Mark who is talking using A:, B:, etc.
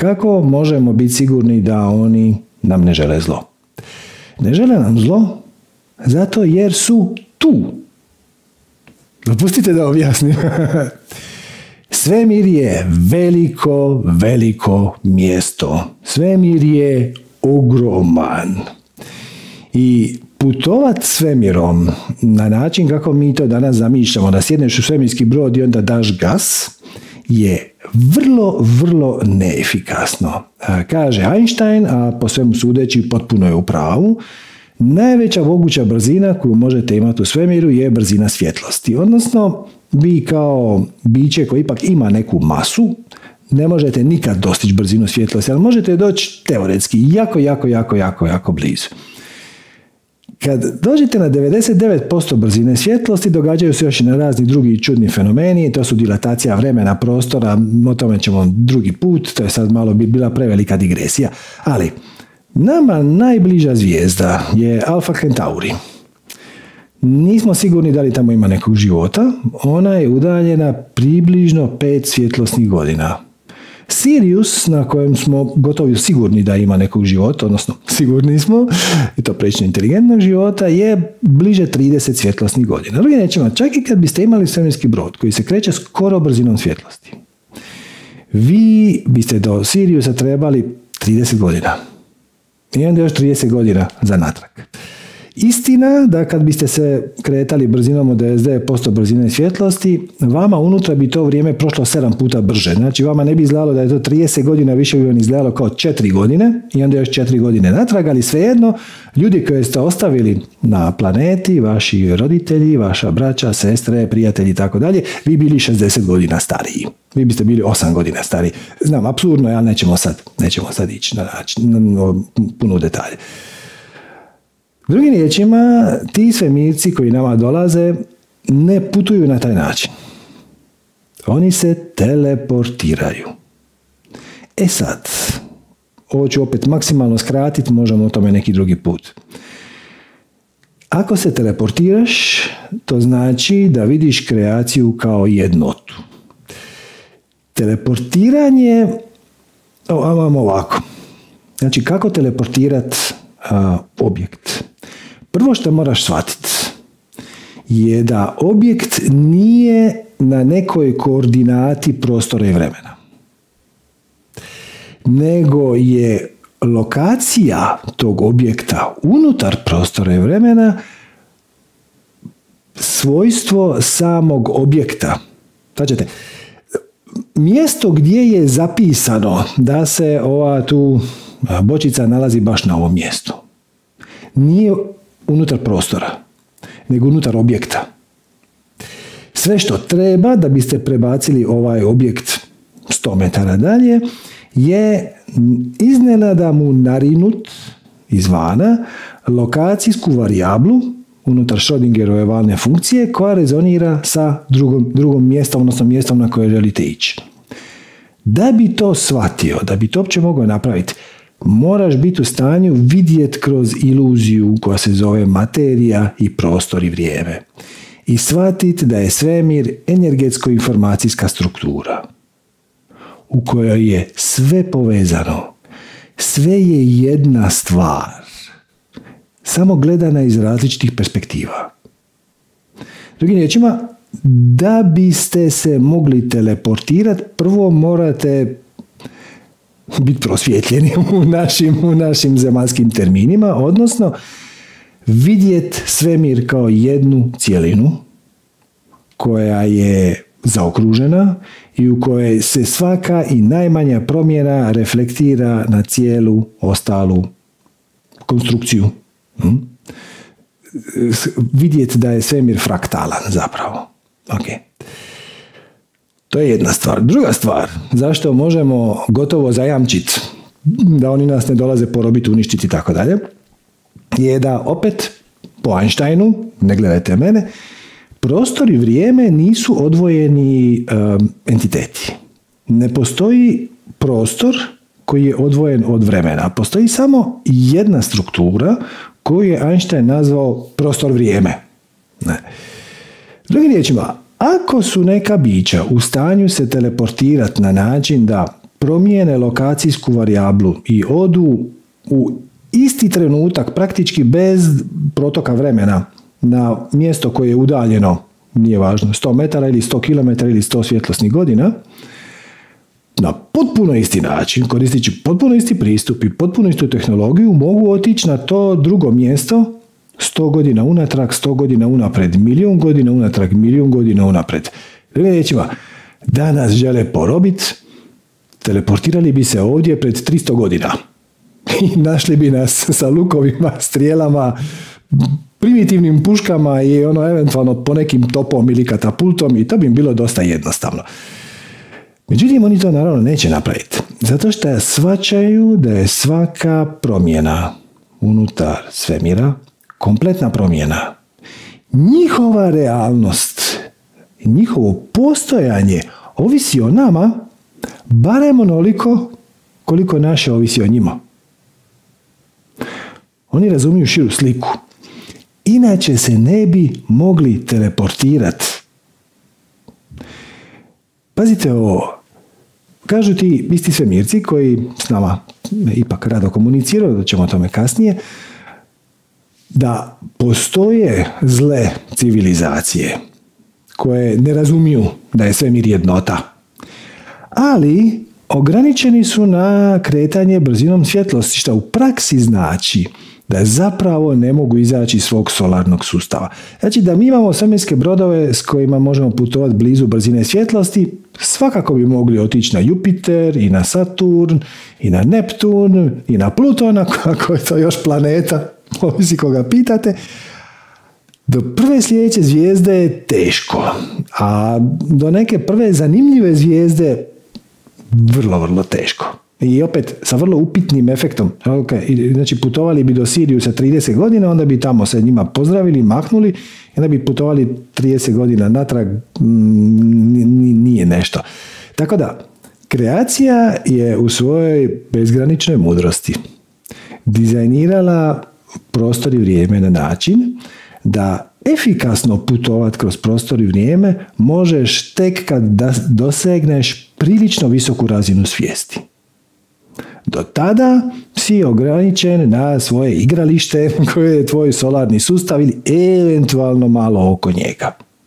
A: Kako možemo biti sigurni da oni nam ne žele zlo? Ne žele nam zlo zato jer su tu. Dopustite da objasnim. Svemir je veliko, veliko mjesto. Svemir je ogroman. I putovat svemirom na način kako mi to danas zamišljamo, da sjedneš u svemirski brod i onda daš gas, je vrlo, vrlo neefikasno. Kaže Einstein, a po svemu sudeći potpuno je u pravu, najveća moguća brzina koju možete imati u svemiru je brzina svjetlosti. Odnosno, vi kao biće koji ipak ima neku masu, ne možete nikad dostići brzinu svjetlosti, ali možete doći teoretski jako, jako, jako, jako, jako blizu. Kad dođete na 99% brzine svjetlosti, događaju se još i na razni drugi čudni fenomeni, to su dilatacija vremena, prostora, o tome ćemo drugi put, to je sad malo bi bila prevelika digresija. Ali, nama najbliža zvijezda je Alfa Centauri. Nismo sigurni da li tamo ima nekog života, ona je udaljena približno 5 svjetlosnih godina. Sirius, na kojem smo gotovi sigurni da ima nekog života, odnosno sigurni smo, i to prečno inteligentnog života, je bliže 30 svjetlosnih godina. Drugim rečima, čak i kad biste imali svemirski brod koji se kreće skoro brzinom svjetlosti, vi biste do Siriusa trebali 30 godina. I onda još 30 godina za natrag. Istina da kad biste se kretali brzinom od 99% brzine svjetlosti, vama unutra bi to vrijeme prošlo 7 puta brže. Znači vama ne bi izgledalo da je to 30 godina, više bi vam izgledalo kao 4 godine i onda još 4 godine natrag, ali svejedno, ljudi koje ste ostavili na planeti, vaši roditelji, vaša braća, sestre, prijatelji i tako dalje, vi bili 60 godina stariji. Vi biste bili 8 godina stariji. Znam, apsurdno, ali nećemo sad, nećemo sad ići na, način, na puno detalje. Drugim riječima, ti svemirci koji nama dolaze ne putuju na taj način. Oni se teleportiraju. E sad, ovo ću opet maksimalno skratiti, možemo o tome neki drugi put. Ako se teleportiraš, to znači da vidiš kreaciju kao jednotu. Teleportiranje, imamo ovako. Znači, kako teleportirati objekt? Prvo što moraš shvatiti je da objekt nije na nekoj koordinati prostora i vremena. Nego je lokacija tog objekta unutar prostora i vremena svojstvo samog objekta. Znači, mjesto gdje je zapisano da se ova tu bočica nalazi baš na ovom mjestu. Nije unutar prostora, nego unutar objekta. Sve što treba da biste prebacili ovaj objekt 100 metara dalje je iznenada mu narinut izvana lokacijsku varijablu unutar Schrödingerove valne funkcije koja rezonira sa drugom, drugom mjestom, odnosno mjestom na koje želite ići. Da bi to shvatio, da bi to uopće mogao napraviti, moraš biti u stanju vidjeti kroz iluziju koja se zove materija i prostor i vrijeme. I shvatiti da je svemir energetsko-informacijska struktura u kojoj je sve povezano. Sve je jedna stvar, samo gledana iz različitih perspektiva. Drugim riječima, da biste se mogli teleportirati, prvo morate biti prosvjetljeni u našim, u našim zemaljskim terminima, odnosno vidjet svemir kao jednu cijelinu koja je zaokružena i u kojoj se svaka i najmanja promjena reflektira na cijelu ostalu konstrukciju. Hm? Vidjeti da je svemir fraktalan zapravo. Okay. To je jedna stvar. Druga stvar, zašto možemo gotovo zajamčiti da oni nas ne dolaze porobiti, uništiti i tako dalje, je da opet po Einsteinu, ne gledajte mene, prostor i vrijeme nisu odvojeni entiteti. Ne postoji prostor koji je odvojen od vremena. Postoji samo jedna struktura koju je Einstein nazvao prostor vrijeme. Ne. Drugim riječima, ako su neka bića u stanju se teleportirati na način da promijene lokacijsku varijablu i odu u isti trenutak, praktički bez protoka vremena, na mjesto koje je udaljeno, nije važno, 100 metara ili 100 km ili 100 svjetlosnih godina, na potpuno isti način, koristeći potpuno isti pristup i potpuno istu tehnologiju, mogu otići na to drugo mjesto 100 godina unatrag, 100 godina unapred, milijun godina unatrag, milijun godina unapred. Riječima, da nas žele porobit, teleportirali bi se ovdje pred 300 godina. I našli bi nas sa lukovima, strijelama, primitivnim puškama i ono eventualno po nekim topom ili katapultom i to bi bilo dosta jednostavno. Međutim, oni to naravno neće napraviti. Zato što svačaju da je svaka promjena unutar svemira kompletna promjena. Njihova realnost, njihovo postojanje ovisi o nama barem onoliko koliko naše ovisi o njima. Oni razumiju širu sliku. Inače se ne bi mogli teleportirati. Pazite ovo. Kažu ti isti svemirci koji s nama ipak rado komuniciraju, da ćemo o tome kasnije, da postoje zle civilizacije koje ne razumiju da je svemir jednota. Ali ograničeni su na kretanje brzinom svjetlosti, što u praksi znači da zapravo ne mogu izaći iz svog solarnog sustava. Znači da mi imamo svemirske brodove s kojima možemo putovati blizu brzine svjetlosti, svakako bi mogli otići na Jupiter i na Saturn i na Neptun i na Pluton, ako je to još planeta, ovisi koga pitate. Do prve sljedeće zvijezde je teško, a do neke prve zanimljive zvijezde vrlo, vrlo teško. I opet sa vrlo upitnim efektom. Okay. Znači putovali bi do Siriju sa 30 godina, onda bi tamo se njima pozdravili, mahnuli, i onda bi putovali 30 godina natrag, mm, nije nešto. Tako da, kreacija je u svojoj bezgraničnoj mudrosti dizajnirala prostor i vrijeme na način da efikasno putovati kroz prostor i vrijeme možeš tek kad dosegneš prilično visoku razinu svijesti. Do tada si ograničen na svoje igralište koje je tvoj solarni sustav ili eventualno malo oko njega.